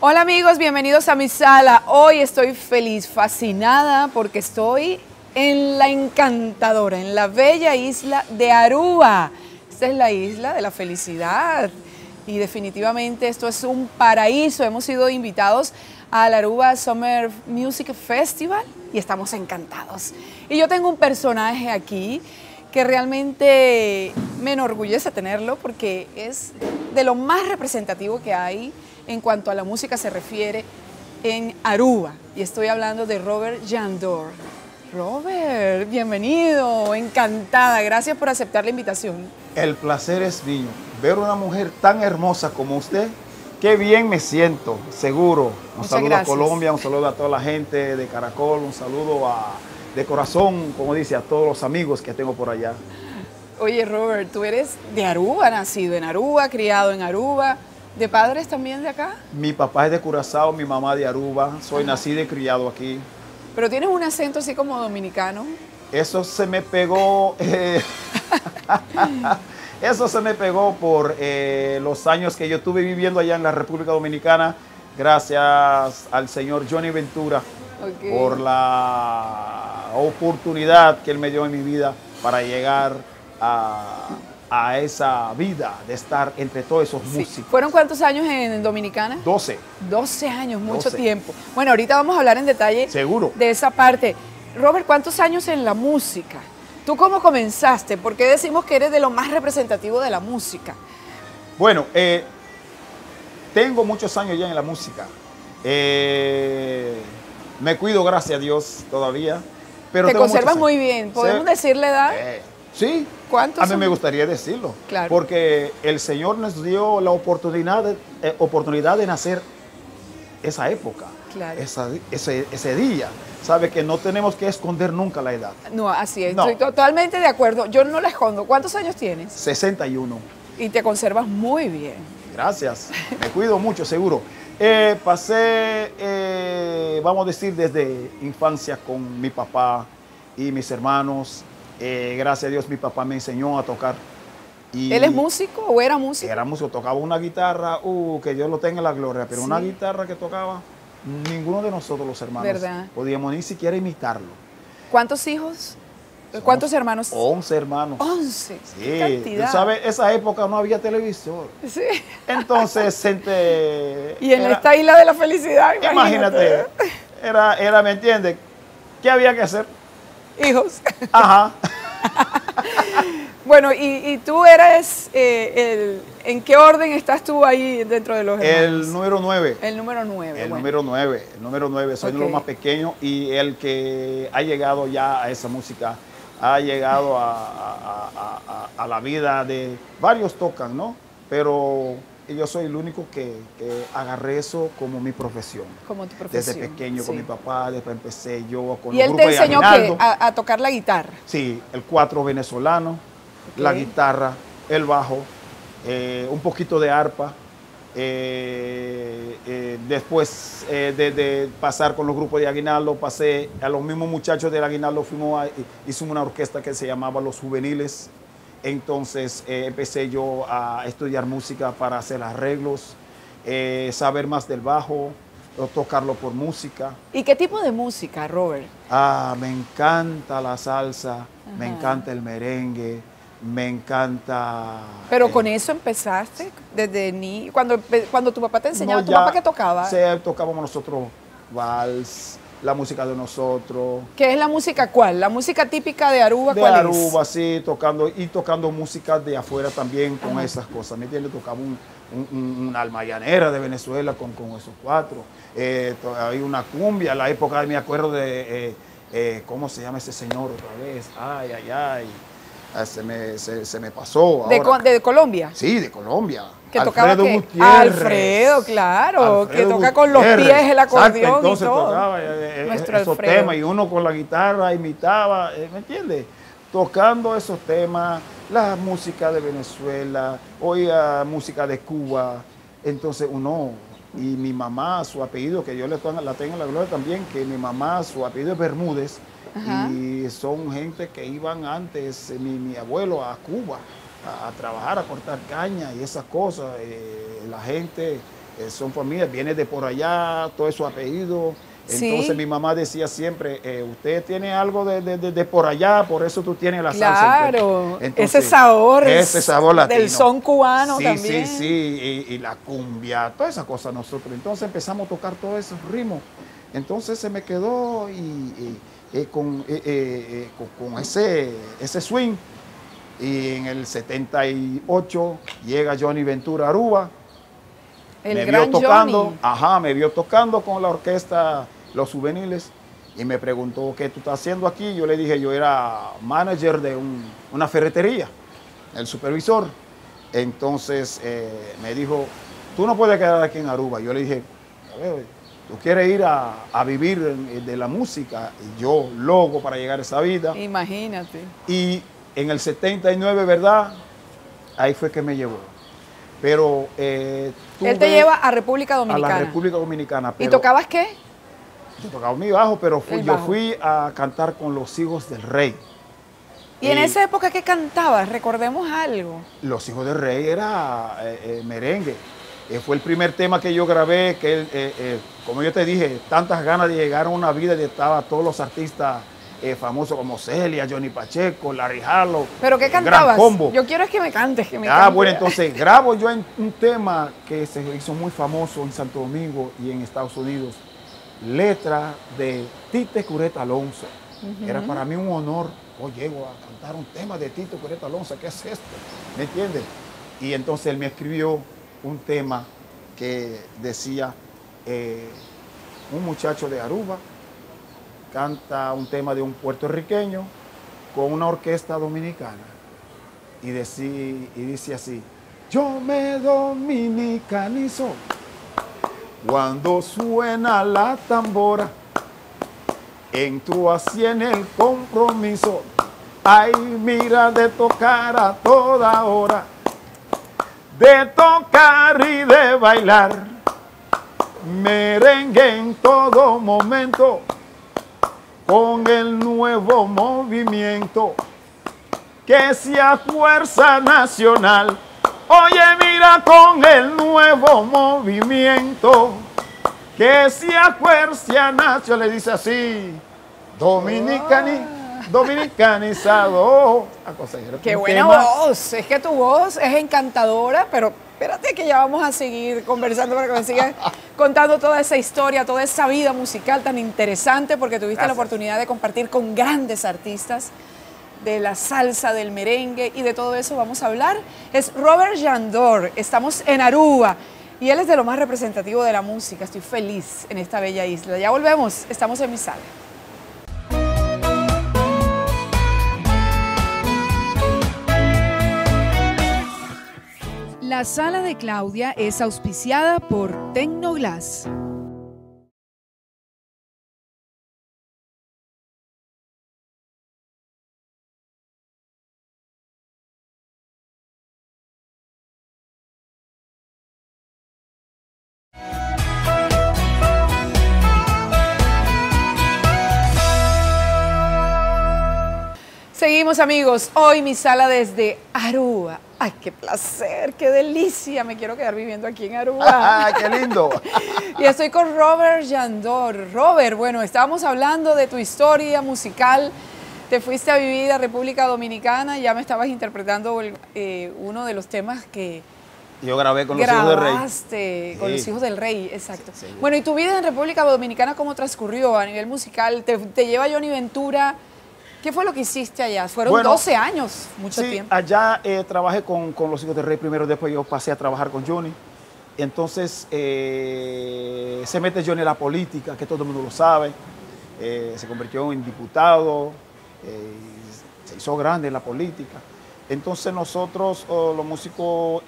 Hola amigos, bienvenidos a mi sala. Hoy estoy feliz, fascinada porque estoy en la encantadora, en la bella isla de Aruba. Esta es la isla de la felicidad y definitivamente esto es un paraíso. Hemos sido invitados al Aruba Summer Music Festival y estamos encantados. Y yo tengo un personaje aquí que realmente me enorgullece tenerlo porque es de lo más representativo que hay en cuanto a la música se refiere en Aruba. Y estoy hablando de Robert Jandor. Robert, bienvenido, encantada, gracias por aceptar la invitación. El placer es mío. Ver una mujer tan hermosa como usted, qué bien me siento, seguro. Un saludo a Colombia, un saludo a toda la gente de Caracol, un saludo a, de corazón, como dice, a todos los amigos que tengo por allá. Oye, Robert, tú eres de Aruba, nacido en Aruba, criado en Aruba. ¿De padres también de acá? Mi papá es de Curazao, mi mamá de Aruba. Soy nacido y criado aquí. Pero tienes un acento así como dominicano. Eso se me pegó. Eh, eso se me pegó por eh, los años que yo estuve viviendo allá en la República Dominicana, gracias al señor Johnny Ventura por la oportunidad que él me dio en mi vida para llegar a, a esa vida de estar entre todos esos músicos. ¿Fueron cuántos años en Dominicana? 12. 12 años, mucho tiempo. Bueno, ahorita vamos a hablar en detalle Seguro. de esa parte. Robert, ¿cuántos años en la música? ¿Tú cómo comenzaste? ¿Por qué decimos que eres de lo más representativo de la música? Bueno, eh, tengo muchos años ya en la música. Eh, me cuido, gracias a Dios, todavía. Pero Te conservas muy bien. ¿Podemos decirle edad? Eh, sí, ¿Cuántos? A mí me gustaría decirlo. Claro. Porque el Señor nos dio la oportunidad de, eh, oportunidad de nacer esa época, claro. ese, ese, día. Sabe que no tenemos que esconder nunca la edad. No, así es. Estoy totalmente de acuerdo. Yo no la escondo. ¿Cuántos años tienes? 61. Y te conservas muy bien. Gracias. Me cuido mucho, seguro. Eh, pasé, eh, vamos a decir, desde infancia con mi papá y mis hermanos eh, gracias a Dios mi papá me enseñó a tocar. Y ¿Él es músico o era músico? Era músico, tocaba una guitarra, uh, que Dios lo tenga en la gloria, pero una guitarra que tocaba, ninguno de nosotros los hermanos podíamos ni siquiera imitarlo. ¿Cuántos hijos? ¿Cuántos hermanos? Once hermanos. Once. Sí. Tú sabes, esa época no había televisor. Sí. Entonces, gente. Y en esta isla de la felicidad. Imagínate. Era, era, ¿me entiendes? ¿Qué había que hacer? Hijos. Ajá. bueno, y, tú eres, eh, el, ¿en qué orden estás tú ahí dentro de los hermanos? El número nueve. El número nueve. El número nueve, el número nueve. Soy okay. lo más pequeño y el que ha llegado ya a esa música, ha llegado a, a la vida de, varios tocan, ¿no? Pero y yo soy el único que, agarré eso como mi profesión. Como tu profesión. Desde pequeño con mi papá, después empecé yo con ¿Y él te enseñó? A, tocar la guitarra? Sí, el cuatro venezolano, la guitarra, el bajo, eh, un poquito de arpa. Eh, eh, después de, pasar con los grupos de Aguinaldo, pasé a los mismos muchachos del Aguinaldo, fuimos a, hicimos una orquesta que se llamaba Los Juveniles entonces eh, empecé yo a estudiar música para hacer arreglos, eh, saber más del bajo, tocarlo por música. ¿Y qué tipo de música, Robert? Ah, me encanta la salsa, me encanta el merengue, me encanta... Pero con eso empezaste desde ni cuando cuando tu papá te enseñaba, ¿tu papá qué tocaba? Sí, tocábamos nosotros vals, la música de nosotros. ¿Qué es la música cuál? ¿La música típica de Aruba de Aruba, sí, tocando y tocando música de afuera también con esas cosas. ¿Me entiendes? Tocaba un, un, alma llanera de Venezuela con, con esos cuatro. Eh, hay una cumbia, la época, me acuerdo de, eh, eh, ¿cómo se llama ese señor otra vez? Ay, ay, ay. Ah, se me, se, me pasó. ¿De, ¿De Colombia? Sí, de Colombia. Que tocaba que, Alfredo, claro, que toca con los pies el acordeón entonces y todo. tocaba eh, eh, esos temas y uno con la guitarra imitaba, eh, ¿me entiendes? Tocando esos temas, la música de Venezuela, oía música de Cuba, entonces uno, y mi mamá, su apellido, que yo le la tengo en la gloria también, que mi mamá, su apellido es Bermúdez, y son gente que iban antes, mi, mi abuelo, a Cuba a, trabajar, a cortar caña y esas cosas. Eh, la gente eh, son familias, viene de por allá, todo su apellido. Entonces mi mamá decía siempre, eh, usted tiene algo de, por allá, por eso tú tienes la salsa. Claro, ese sabor. Ese sabor latino. Del son cubano sí, también. Sí, sí, y, la cumbia, todas esas cosas nosotros. Entonces empezamos a tocar todos esos ritmos. Entonces se me quedó y, con, con, ese, ese swing. Y en el 78 llega Johnny Ventura Aruba. El me vio tocando, ajá, me vio tocando con la orquesta Los Juveniles y me preguntó qué tú estás haciendo aquí. Yo le dije, yo era manager de una ferretería, el supervisor. Entonces eh, me dijo, tú no puedes quedar aquí en Aruba. Yo le dije, a ver, tú quieres ir a, vivir de la música y yo loco para llegar a esa vida. Imagínate. Y en el 79, ¿verdad? Ahí fue que me llevó. Pero eh, Él te lleva a República Dominicana. A la República Dominicana. ¿Y tocabas qué? Yo tocaba mi bajo, pero yo fui a cantar con los hijos del rey. ¿Y en esa época qué cantabas? Recordemos algo. Los hijos del rey era eh, eh, fue el primer tema que yo grabé, que como yo te dije, tantas ganas de llegar a una vida y estaba todos los artistas eh, famosos como Celia, Johnny Pacheco, Larry Harlow. ¿Pero qué cantabas? combo. Yo quiero es que me cantes, que me Ah, bueno, entonces grabo yo en un tema que se hizo muy famoso en Santo Domingo y en Estados Unidos. Letra de Tite Cureta Alonso. Era para mí un honor. Oh, llego a cantar un tema de Tito Cureta Alonso. ¿Qué es esto? ¿Me entiendes? Y entonces él me escribió un tema que decía, eh, un muchacho de Aruba canta un tema de un puertorriqueño con una orquesta dominicana y, y dice así, yo me dominicanizo cuando suena la tambora, entro así en el compromiso, ay mira de tocar a toda hora, de tocar y de bailar, merengue en todo momento con el nuevo movimiento que sea fuerza nacional. Oye, mira con el nuevo movimiento que sea fuerza nacional. Le dice así, dominicani, dominicanizado. Qué buena voz. Es que tu voz es encantadora, pero espérate que ya vamos a seguir conversando para que me sigas contando toda esa historia, toda esa vida musical tan interesante, porque tuviste la oportunidad de compartir con grandes artistas de la salsa, del merengue y de todo eso vamos a hablar. Es Robert Jandor, estamos en Aruba y él es de lo más representativo de la música. Estoy feliz en esta bella isla. Ya volvemos, estamos en mi sala. La sala de Claudia es auspiciada por Tecnoglass. Seguimos amigos, hoy mi sala desde Aruba. Ay, qué placer, qué delicia, me quiero quedar viviendo aquí en Aruba. ¡Ah, qué lindo! y estoy con Robert Yandor. Robert, bueno, estábamos hablando de tu historia musical. Te fuiste a vivir a República Dominicana, ya me estabas interpretando eh, uno de los temas que, yo grabé con los hijos del rey. con los hijos del rey, exacto. bueno, ¿y tu vida en República Dominicana cómo transcurrió a nivel musical? ¿Te, te lleva Johnny Ventura? ¿Qué fue lo que hiciste allá? Fueron 12 años, mucho sí, tiempo. Allá eh, trabajé con, los hijos del rey primero, después yo pasé a trabajar con Johnny. Entonces eh, se mete Johnny en la política, que todo el mundo lo sabe. Eh, se convirtió en diputado, se hizo grande en la política. Entonces nosotros, oh, los músicos,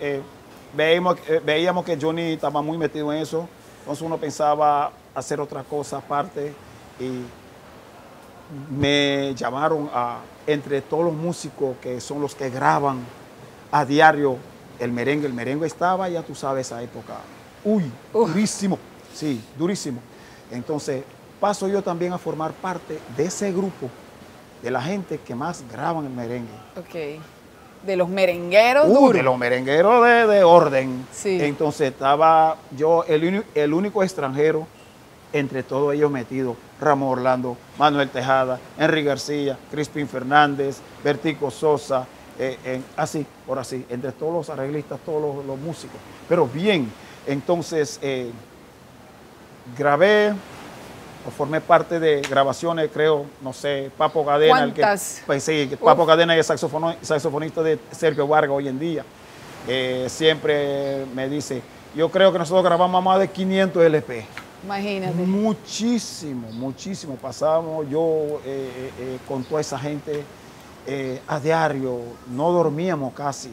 veíamos, veíamos que Johnny estaba muy metido en eso. Entonces uno pensaba hacer otra cosa aparte y me llamaron a, entre todos los músicos que son los que graban a diario el merengue. El merengue estaba, ya tú sabes, esa época. Uy, durísimo. Sí, durísimo. Entonces, paso yo también a formar parte de ese grupo de la gente que más graban el merengue. Ok. de los merengueros uh, De los merengueros de, orden. Sí. Entonces estaba yo, el, el único extranjero entre todos ellos metidos. Ramón Orlando, Manuel Tejada, Henry García, Crispin Fernández, Vertico Sosa, eh, así, por así, entre todos los arreglistas, todos los, músicos. Pero bien, entonces eh, grabé o formé parte de grabaciones, creo, no sé, Papo Cadena, el que, pues sí, Papo Cadena es saxofonista de Sergio Vargas hoy en día. Eh, siempre me dice, yo creo que nosotros grabamos más de 500 LP. Imagínate. Muchísimo, muchísimo. Pasábamos yo con toda esa gente eh, a diario, no dormíamos casi.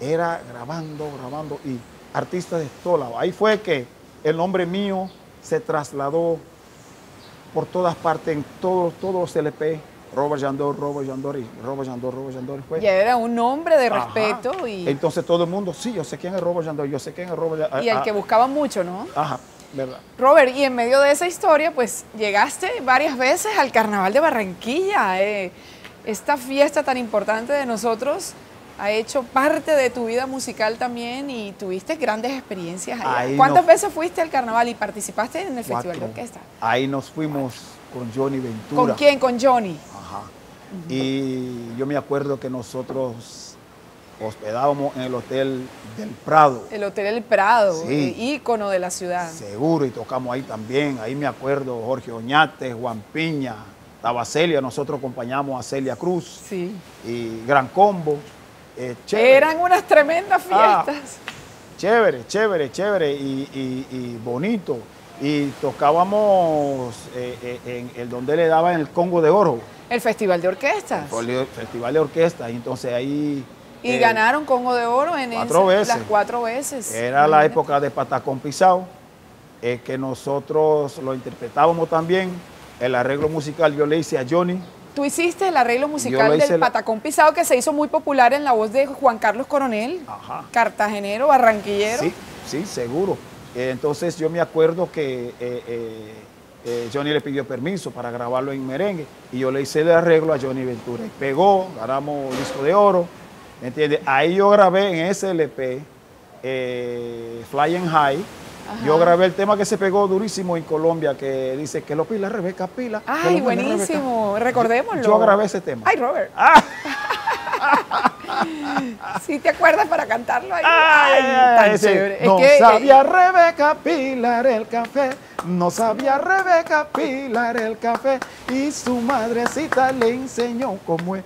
Era grabando, grabando y artista de todo Ahí fue que el nombre mío se trasladó por todas partes, en todos, todos los LP. Robert Yandor, Robert Yandor y Robert Yandor, Robert Yandor. Fue. Ya era un nombre de respeto. Y... Entonces todo el mundo, sí, yo sé quién es Robert Yandor, yo sé quién es Robert Yandor. Y el que buscaba mucho, ¿no? Ajá, verdad. Robert, y en medio de esa historia, pues llegaste varias veces al Carnaval de Barranquilla. Eh esta fiesta tan importante de nosotros ha hecho parte de tu vida musical también y tuviste grandes experiencias allá. ¿Cuántas veces fuiste al carnaval y participaste en el Festival de Orquesta? Ahí nos fuimos con Johnny Ventura. ¿Con quién? Con Johnny. Ajá. Y yo me acuerdo que nosotros hospedábamos en el Hotel del Prado. El Hotel del Prado, sí. ícono de la ciudad. Seguro, y tocamos ahí también. Ahí me acuerdo Jorge Oñate, Juan Piña, estaba Celia, nosotros acompañamos a Celia Cruz sí. y Gran Combo. Eh, Eran unas tremendas ah, fiestas. chévere, chévere, chévere y, bonito. Y tocábamos eh, eh, en el donde le daban el Congo de Oro. El Festival de Orquestas. El Festival de Orquestas. Y entonces ahí... Y ganaron Congo de Oro en cuatro veces. las cuatro veces. Era la época de Patacón Pisao, que nosotros lo interpretábamos también el arreglo musical yo le hice a Johnny. Tú hiciste el arreglo musical del Patacón Pisado que se hizo muy popular en la voz de Juan Carlos Coronel, cartagenero, barranquillero. Sí, sí, seguro. Eh, entonces yo me acuerdo que eh, eh, Johnny le pidió permiso para grabarlo en merengue y yo le hice el arreglo a Johnny Ventura. Y pegó, ganamos disco de oro, ¿me entiendes? Ahí yo grabé en ese LP Flying High, yo grabé el tema que se pegó durísimo en Colombia, que dice que lo pila Rebeca Pila. Ay, buenísimo, recordémoslo. Yo, grabé ese tema. Ay, Robert. Ah. sí, te acuerdas para cantarlo ahí. Ay, tan No sabía Rebeca Pilar el café, no sabía Rebeca Pilar el café, y su madrecita le enseñó cómo es.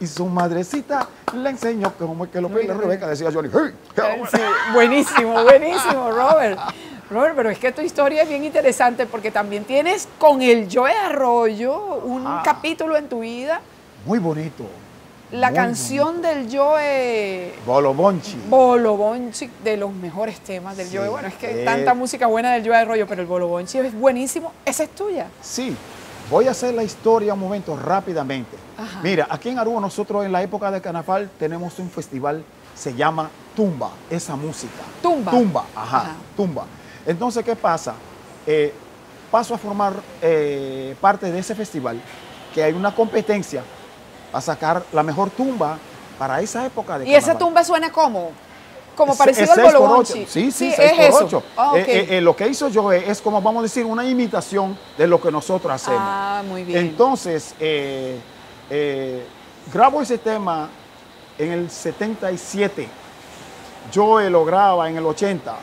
Y su madrecita le enseñó cómo es que lo pila Rebeca, decía Johnny. buenísimo, buenísimo, Robert. Robert, pero es que tu historia es bien interesante porque también tienes con el Joe Arroyo un ah. capítulo en tu vida. Muy bonito. La canción del Joe. Bolo Bonchi. Bolo Bonchi, de los mejores temas del Joe. Bueno, es que tanta música buena del Joe Arroyo, pero el Bolo Bonchi es buenísimo. Esa es tuya. Sí. Voy a hacer la historia un momento rápidamente. Mira, aquí en Aruba nosotros en la época de carnaval tenemos un festival, se llama Tumba, esa música. Tumba. Tumba, ajá. Tumba. Entonces, ¿qué pasa? Eh, paso a formar eh, parte de ese festival, que hay una competencia a sacar la mejor tumba para esa época de ¿Y esa tumba suena como? Como parecido al Bolo Sí, sí, sí 6 es por 8. Ah, eh, lo que hizo yo es como, vamos a decir, una imitación de lo que nosotros hacemos. Ah, muy bien. Entonces, grabo ese tema en el 77. Yo lo graba en el 80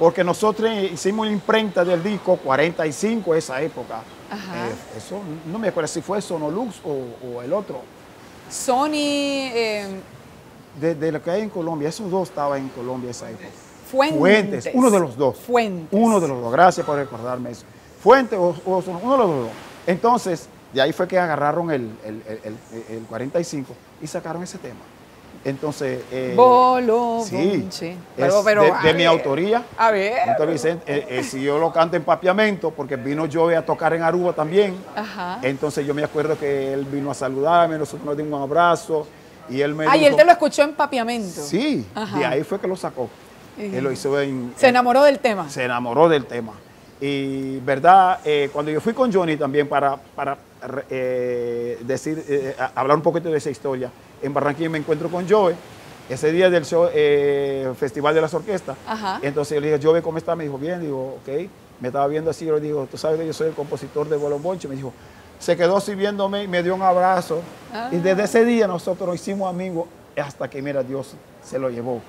porque nosotros hicimos la imprenta del disco 45 esa época. Eh, eso no me acuerdo si fue Sonolux o, el otro. Sony. Eh, de, lo que hay en Colombia, esos dos estaban en Colombia esa época. Fuentes. Fuentes, uno de los dos. Fuentes. Uno de los dos, gracias por recordarme eso. Fuentes o, uno de los dos. Entonces, de ahí fue que agarraron el, el, el, el 45 y sacaron ese tema. Entonces. Eh, Bolo, sí. Pero, de, mi autoría. A ver. Eh, eh, si yo lo canto en papiamento, porque vino yo a tocar en Aruba también. Ajá. Entonces yo me acuerdo que él vino a saludarme, nosotros nos dimos un abrazo. Y él me. Ah, y él te lo escuchó en papiamento. Sí, de ahí fue que lo sacó. Él lo hizo en. Se enamoró del tema. Se enamoró del tema. Y verdad, cuando yo fui con Johnny también para, para decir, hablar un poquito de esa historia, en Barranquilla me encuentro con Joe. Ese día del show, eh, Festival de las Orquestas. Entonces yo le dije, Joe, ¿cómo está? Me dijo, bien. Digo, ok. Me estaba viendo así. Yo le digo, tú sabes que yo soy el compositor de Bolomboche. Me dijo, se quedó así viéndome y me dio un abrazo. Y desde ese día nosotros nos hicimos amigos hasta que, mira, Dios se lo llevó.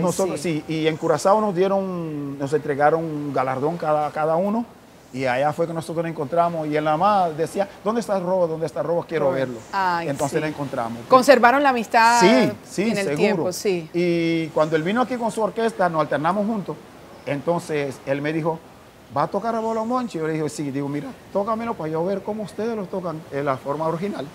nosotros, sí. y en Curazao nos dieron, nos entregaron un galardón cada, cada uno y allá fue que nosotros la encontramos y en la más decía, ¿dónde está Robo? ¿Dónde está Robo? Quiero verlo. Entonces la encontramos. ¿Conservaron la amistad sí, sí, en el tiempo? Sí, Y cuando él vino aquí con su orquesta, nos alternamos juntos. Entonces él me dijo, ¿va a tocar a Bolo Monchi? Yo le dije, sí. Digo, mira, tócamelo para yo ver cómo ustedes lo tocan en la forma original.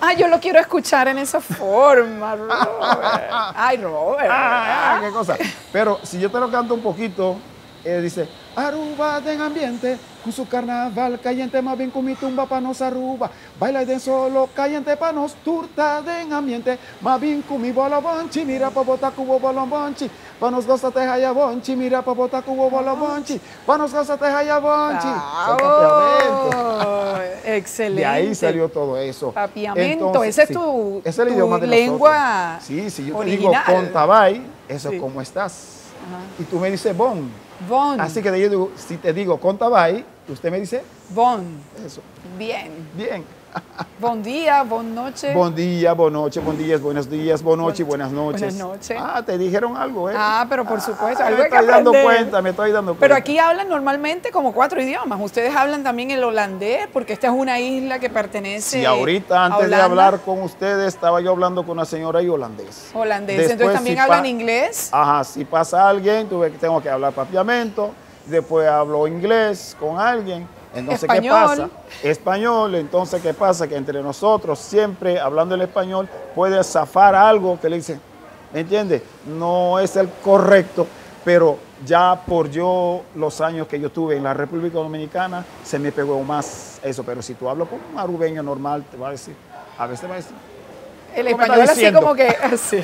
Ah, yo lo quiero escuchar en esa forma, Robert. Ay, Robert. Ah, qué cosa. Pero si yo te lo canto un poquito, él dice, Aruba den ambiente, con su carnaval cayente, más bien con mi tumba panos Aruba. Baila de solo cayente panos, turta den ambiente, más bien con mi bonchi, mira pa bota cubo bonchi. Panos gozate haya bonchi, mira pa bota cubo bonchi. Panos gozate haya bonchi. Excelente. De ahí salió todo eso. Papiamento, ese es tu, es el idioma de lengua. Sí, si yo te digo contabay, eso es como estás. Y tú me dices bon. Bon. Así que yo digo, si te digo contabay, usted me dice bon. Eso. Bien. Bien. Buen día, buenas noche. Buen día, buenas noches, buen días, buenos días, buenas noches, buenas noches. Buenas noches. Ah, te dijeron algo, ¿eh? Ah, pero por supuesto, ah, me estoy dando cuenta, me estoy dando cuenta. Pero aquí hablan normalmente como cuatro idiomas. Ustedes hablan también el holandés, porque esta es una isla que pertenece Sí, ahorita antes de hablar con ustedes estaba yo hablando con una señora y holandés. Holandés, entonces también hablan inglés. Ajá, si pasa alguien, tuve, tengo que hablar papiamento, después hablo inglés con alguien entonces, ¿qué pasa? Español, entonces, ¿qué pasa? Que entre nosotros, siempre hablando el español, puede zafar algo que le dice, ¿me entiendes? No es el correcto, pero ya por yo, los años que yo tuve en la República Dominicana, se me pegó más eso. Pero si tú hablas con un arubeño normal, te va a decir, a veces te va a decir, el español así como que así.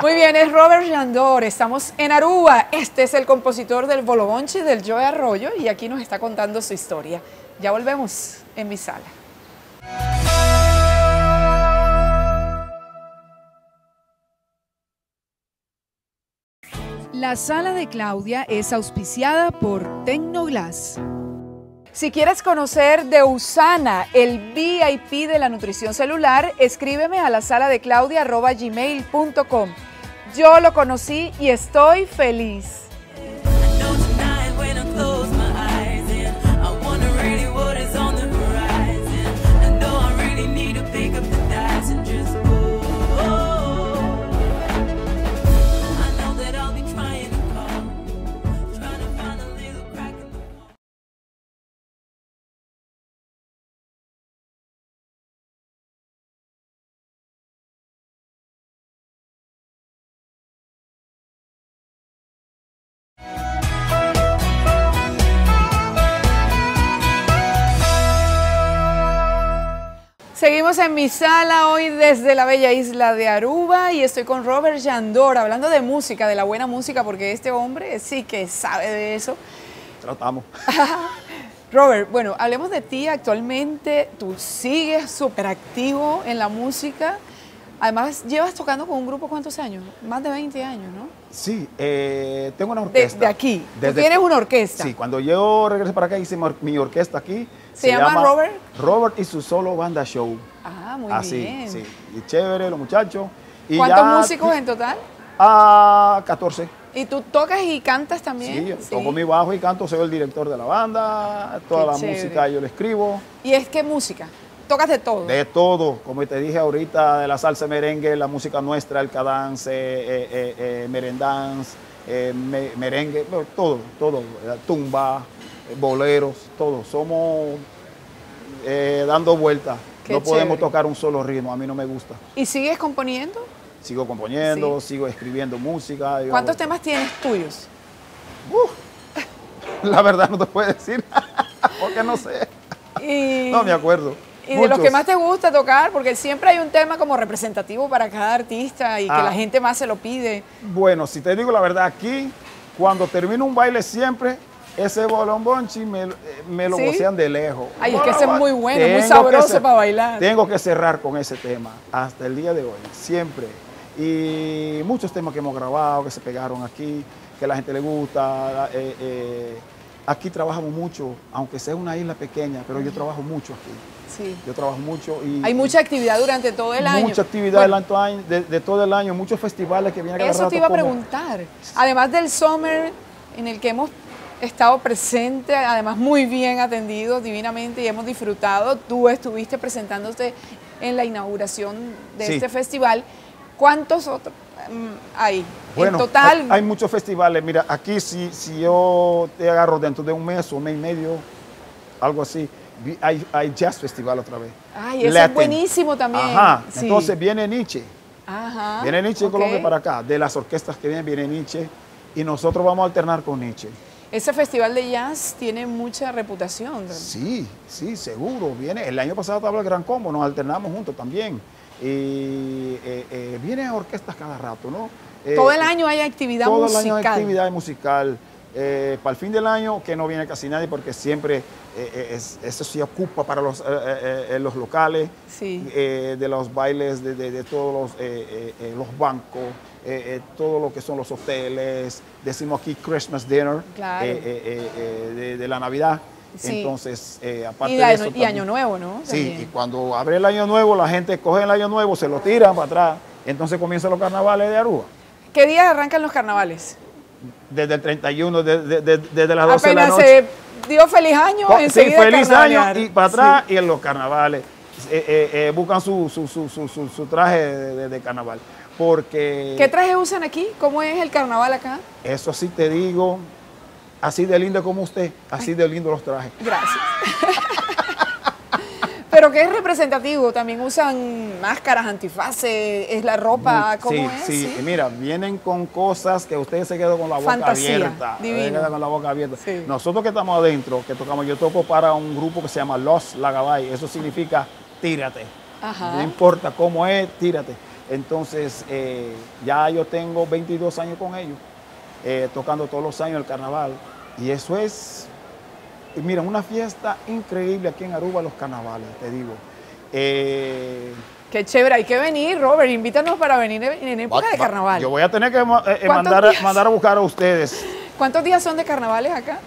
Muy bien, es Robert Yandor. Estamos en Aruba. Este es el compositor del Bolobonchi del Joe Arroyo y aquí nos está contando su historia. Ya volvemos en mi sala. La sala de Claudia es auspiciada por Tecnoglass. Si quieres conocer de Usana, el VIP de la nutrición celular, escríbeme a la sala de claudia.gmail.com. Yo lo conocí y estoy feliz. Seguimos en mi sala hoy desde la bella isla de Aruba y estoy con Robert Yandor hablando de música, de la buena música, porque este hombre sí que sabe de eso. Tratamos. Robert, bueno, hablemos de ti actualmente. Tú sigues súper activo en la música. Además, llevas tocando con un grupo cuántos años? Más de 20 años, ¿no? Sí, eh, tengo una orquesta. De, aquí. Desde, tienes una orquesta? Sí, cuando yo regresé para acá hice mi orquesta aquí ¿Se, llama, Robert? Robert y su solo banda show. Ah, muy Así, bien. Sí, y chévere, los muchachos. ¿Cuántos músicos en total? Ah, 14. ¿Y tú tocas y cantas también? Sí, toco mi bajo y canto, soy el director de la banda, toda la música yo le escribo. ¿Y es qué música? ¿Tocas de todo? De todo, como te dije ahorita, de la salsa merengue, la música nuestra, el cadance, eh, eh, eh merendance, merengue, todo, todo, tumba, boleros, todo. Somos dando vueltas. No podemos tocar un solo ritmo, a mí no me gusta. ¿Y sigues componiendo? Sigo componiendo, sigo escribiendo música. ¿Cuántos temas tienes tuyos? la verdad no te puedo decir, porque no sé. No me acuerdo. ¿Y de los que más te gusta tocar? Porque siempre hay un tema como representativo para cada artista y que la ah. gente más se lo pide. Bueno, si te digo la verdad, aquí, cuando termino un baile siempre ese bolón bonchi me, me lo ¿Sí? de lejos. Ay, es que ese es muy bueno, muy sabroso para bailar. Tengo que cerrar con ese tema hasta el día de hoy, siempre. Y muchos temas que hemos grabado, que se pegaron aquí, que a la gente le gusta. Eh, eh, aquí trabajamos mucho, aunque sea una isla pequeña, pero yo trabajo mucho aquí. Sí. Yo trabajo mucho y... Hay mucha actividad durante todo el año. Mucha actividad de, todo el año, muchos festivales que vienen a Eso te iba a preguntar. Además del Summer, en el que hemos estado presente, además muy bien atendido divinamente y hemos disfrutado. Tú estuviste presentándote en la inauguración de este festival. ¿Cuántos otros mm, hay? Bueno, en total. Hay, muchos festivales. Mira, aquí si, si yo te agarro dentro de un mes o un mes y medio, algo así, hay, hay jazz festival otra vez. Ay, eso es buenísimo también. Ajá. Entonces viene Nietzsche. Ajá. Viene Nietzsche de Colombia para acá. De las orquestas que vienen, viene Nietzsche. Y nosotros vamos a alternar con Nietzsche. Ese festival de jazz tiene mucha reputación. Sí, sí, seguro. Viene, el año pasado estaba el Gran Combo, nos alternamos juntos también. Y eh, eh, vienen orquestas cada rato, ¿no? Eh, todo el año hay actividad musical. Todo el año hay actividad musical. Para el fin del año, que no viene casi nadie porque siempre eso se ocupa para los, los locales, de los bailes de, de todos los, los bancos, eh, eh, todo lo que son los hoteles, decimos aquí Christmas Dinner eh, de, la Navidad. Entonces, aparte y, de eso, y Año Nuevo, ¿no? Sí, y cuando abre el Año Nuevo, la gente coge el Año Nuevo, se lo tiran para atrás. Entonces comienzan los carnavales de Aruba. ¿Qué días arrancan los carnavales? Desde el 31, desde las 12 de la noche. se dio feliz año, Sí, feliz año y para atrás y en los carnavales. buscan su, su, su, su traje de carnaval porque... ¿Qué traje usan aquí? ¿Cómo es el carnaval acá? Eso sí te digo, así de lindo como usted, así de lindo los trajes. Gracias. Pero que es representativo, también usan máscaras, antifaces, es la ropa, ¿cómo es? Sí, sí, mira, vienen con cosas que ustedes se quedan con la boca abierta. Divino. con la boca abierta. Nosotros que estamos adentro, que tocamos, yo toco para un grupo que se llama Los Lagabay, eso significa tírate. No importa cómo es, tírate. Entonces, eh, ya yo tengo 22 años con ellos, eh, tocando todos los años el carnaval. Y eso es, mira, una fiesta increíble aquí en Aruba, los carnavales, te digo. Eh, Qué chévere, hay que venir, Robert, invítanos para venir en época de carnaval. Yo voy a tener que mandar, mandar, a buscar a ustedes. ¿Cuántos días son de carnavales acá?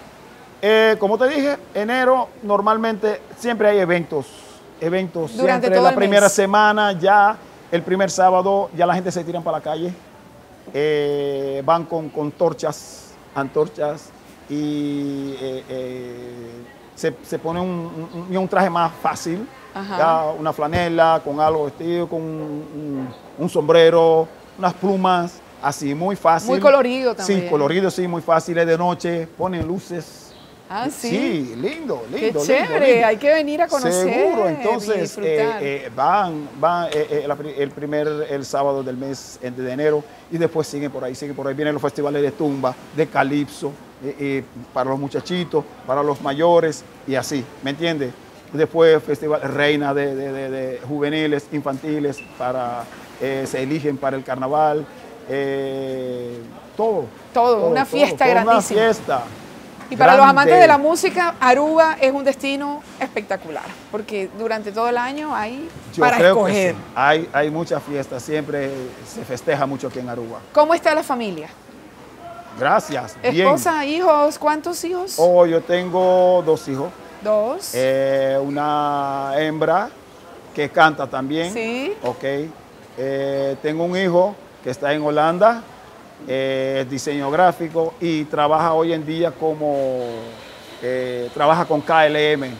como te dije, enero normalmente siempre hay eventos, eventos. Durante siempre la primera semana ya el primer sábado ya la gente se tiran para la calle, eh, van con, con, torchas, antorchas y eh, eh, se, pone un, traje más fácil, una flanela con algo vestido, con un, sombrero, unas plumas, así, muy fácil. Muy colorido también. Sí, colorido, sí, muy fácil, es de noche, ponen luces Ah, sí. Sí, lindo, lindo. Qué chévere, hay que venir a conocer. Seguro, entonces eh, eh, van, van eh, el primer, el sábado del mes de enero y después siguen por ahí, siguen por ahí. Vienen los festivales de tumba, de calipso, para los muchachitos, para los mayores y así, ¿me entiendes? Después festival reina de, juveniles, infantiles, para se eligen para el carnaval, todo, todo. una fiesta grandísima. Una fiesta. Y para los amantes de la música, Aruba es un destino espectacular, porque durante todo el año hay para escoger. hay, hay muchas fiestas, siempre se festeja mucho aquí en Aruba. ¿Cómo está la familia? Gracias. Esposa, hijos, ¿cuántos hijos? Oh, yo tengo dos hijos. Dos. Eh, una hembra que canta también. Sí. Ok. Eh, tengo un hijo que está en Holanda eh, diseño gráfico y trabaja hoy en día como, eh, trabaja con KLM,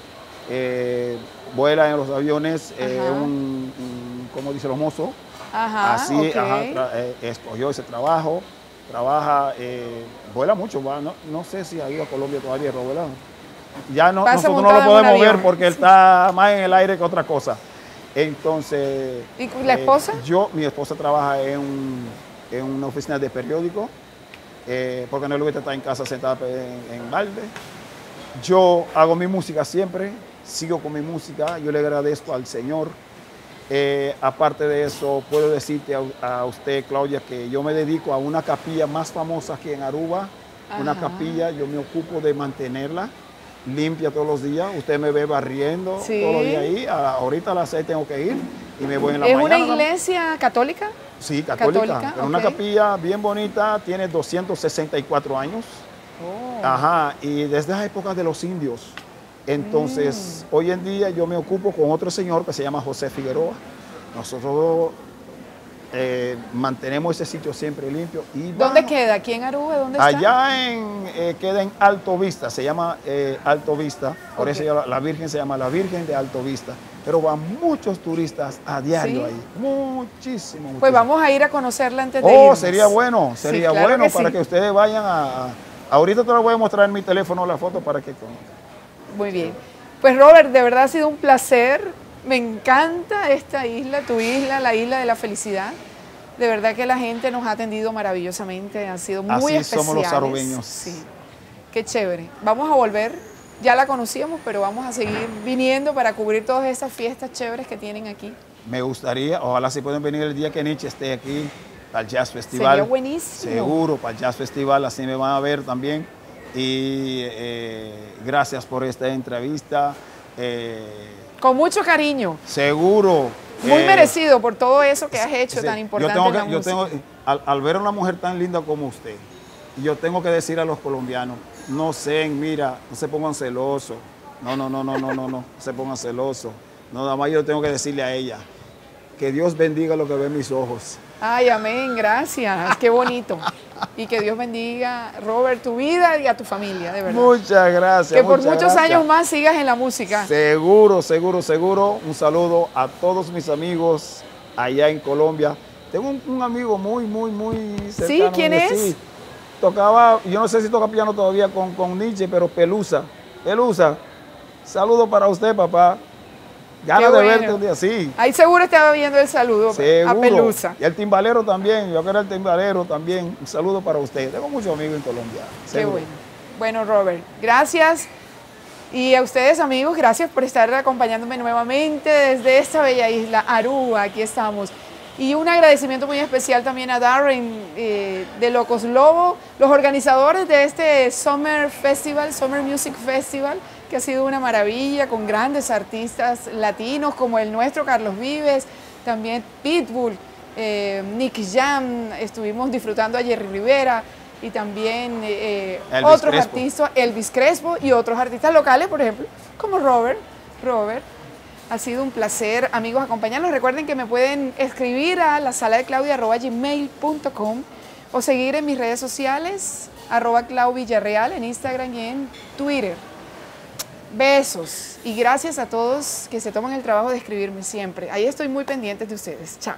vuela en los aviones, un, como dice los mozos, así escogió ese trabajo, trabaja, vuela mucho, no, sé si ha ido a Colombia todavía, vuela. Ya no, nosotros no lo podemos ver porque él está más en el aire que otra cosa. Entonces. ¿Y la esposa? yo, mi esposa trabaja en un en una oficina de periódico, eh, porque no le gusta estar en casa sentada en, balde. Yo hago mi música siempre, sigo con mi música, yo le agradezco al Señor. Eh, aparte de eso, puedo decirte a, usted, Claudia, que yo me dedico a una capilla más famosa aquí en Aruba, una capilla, yo me ocupo de mantenerla limpia todos los días. Usted me ve barriendo todos los días ahí. ahorita a las seis tengo que ir y me voy en la ¿Es mañana. ¿Es una iglesia católica? Sí, católica. Una capilla bien bonita, tiene 264 años. Oh. Ajá, y desde las épocas de los indios. Entonces, mm. hoy en día yo me ocupo con otro señor que se llama José Figueroa. Nosotros eh, mantenemos ese sitio siempre limpio. Y ¿Dónde queda? ¿Aquí en Aruba? ¿Dónde está? Allá en, eh, queda en Alto Vista, se llama eh, Alto Vista, por eso la, Virgen se llama la Virgen de Alto Vista. Pero van muchos turistas a diario ahí, muchísimo, Pues vamos a ir a conocerla antes de Oh, sería bueno, sería bueno para que ustedes vayan a, Ahorita te lo voy a mostrar en mi teléfono la foto para que conozcan. Muy bien. Pues Robert, de verdad ha sido un placer me encanta esta isla, tu isla, la isla de la felicidad. De verdad que la gente nos ha atendido maravillosamente, han sido muy Así somos los arubeños. Sí, qué chévere. Vamos a volver, ya la conocíamos, pero vamos a seguir viniendo para cubrir todas esas fiestas chéveres que tienen aquí. Me gustaría, ojalá si pueden venir el día que Nietzsche esté aquí, para el Jazz Festival. Sería buenísimo. Seguro, para el Jazz Festival, así me van a ver también. Y eh, gracias por esta entrevista. Eh, con mucho cariño. Seguro. Muy merecido por todo eso que has hecho tan importante. Yo tengo yo tengo, al, ver a una mujer tan linda como usted, yo tengo que decir a los colombianos, no sean, mira, no se pongan celosos. No, no, no, no, no, no, no, se pongan celosos. No, nada más yo tengo que decirle a ella, que Dios bendiga lo que ve mis ojos. Ay, amén, gracias, qué bonito. Y que Dios bendiga, Robert, tu vida y a tu familia, de verdad. Muchas gracias. Que por muchos años más sigas en la música. Seguro, seguro, seguro. Un saludo a todos mis amigos allá en Colombia. Tengo un, amigo muy, muy, muy cercano. ¿Sí? ¿Quién es? Sí, tocaba, yo no sé si toca piano todavía con, con Nietzsche, pero Pelusa. Pelusa, saludo para usted, papá. Ya de verte un día, sí. Ahí seguro estaba viendo el saludo a Pelusa. Y el timbalero también, yo que era el timbalero también. Un saludo para usted. Tengo muchos amigos en Colombia. Qué bueno. Bueno, Robert, gracias. Y a ustedes, amigos, gracias por estar acompañándome nuevamente desde esta bella isla, Aruba. Aquí estamos. Y un agradecimiento muy especial también a Darren eh, de Locos Lobo, los organizadores de este Summer Festival, Summer Music Festival que ha sido una maravilla con grandes artistas latinos como el nuestro Carlos Vives, también Pitbull, eh, Nick Jam, estuvimos disfrutando a Jerry Rivera y también eh, otros artistas, Elvis Crespo y otros artistas locales, por ejemplo, como Robert. Robert, ha sido un placer, amigos, acompañarlos. Recuerden que me pueden escribir a la sala de claudia.gmail.com o seguir en mis redes sociales, arroba Clau Villarreal en Instagram y en Twitter. Besos y gracias a todos que se toman el trabajo de escribirme siempre. Ahí estoy muy pendiente de ustedes. Chao.